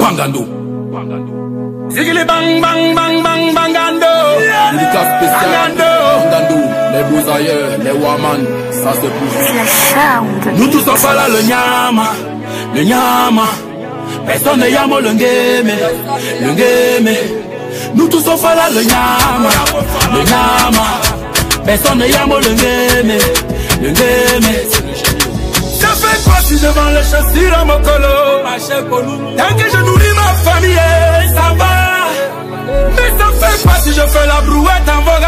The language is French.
Bangando. Zigili bang bang bang bang bangando. Dédicace spéciale. Bangando. Bangando. Les beaux ailleurs, les Waman. Ça. La sound. Nous tous on parle le nyama, le nyama. Personne ne yamo le ngeme, le ngeme. Nous tous on parle le nyama, le nyama. Personne ne yamo le ngeme, le ngeme. Ça fait quoi si je vends les chaussures à mon colo? Tant que je nourris ma famille, ça va. Mais ça fait quoi si je fais la brouette en je